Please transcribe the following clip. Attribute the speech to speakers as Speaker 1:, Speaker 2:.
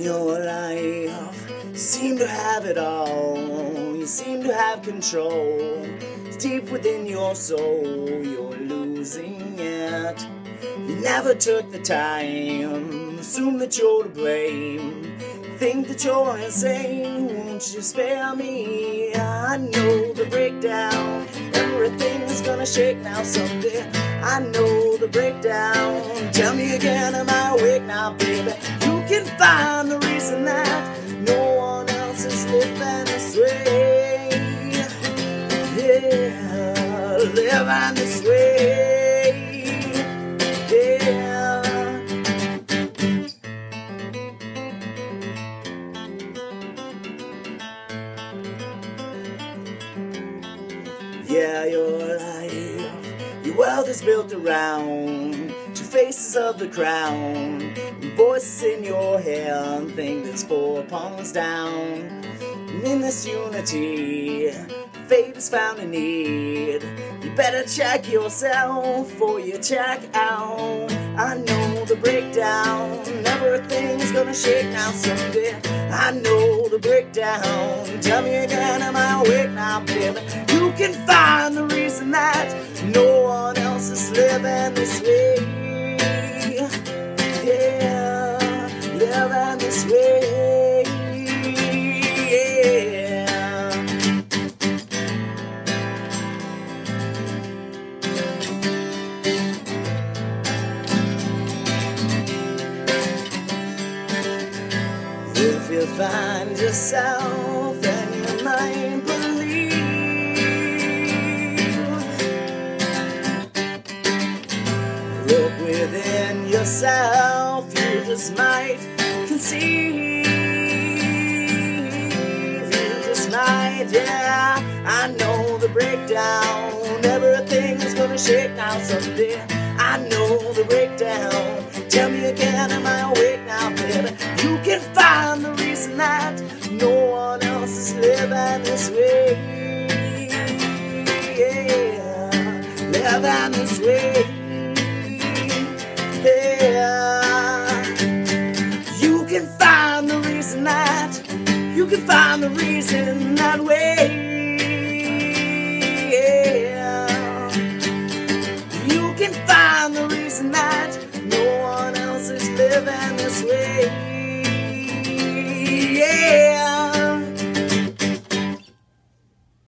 Speaker 1: your life. Seem to have it all. You seem to have control. It's deep within your soul. You're losing it. You never took the time. Assume that you're to blame. Think that you're insane. Won't you spare me? I know the breakdown. Everything's gonna shake now someday. I know the breakdown. Tell me again, am I awake now, baby? You can this way. Yeah. Yeah, your life, your wealth is built around two faces of the crown, voices in your head, think that's four palms down. And in this unity, fate is found in need. You better check yourself before you check out. I know the breakdown, everything's gonna shake now someday. I know the breakdown. Tell me again, am I awake now, baby? You can find the reason that no one else is living this way. Yeah, living this way. If you find yourself and your mind believe, look within yourself, you just might conceive. You just might, yeah. I know the breakdown. Everything's gonna shake now someday. I know the breakdown. Tell me again, am I awake living this way. Yeah, you can find the reason that you can find the reason that way. Yeah. You can find the reason that no one else is living this way. Yeah.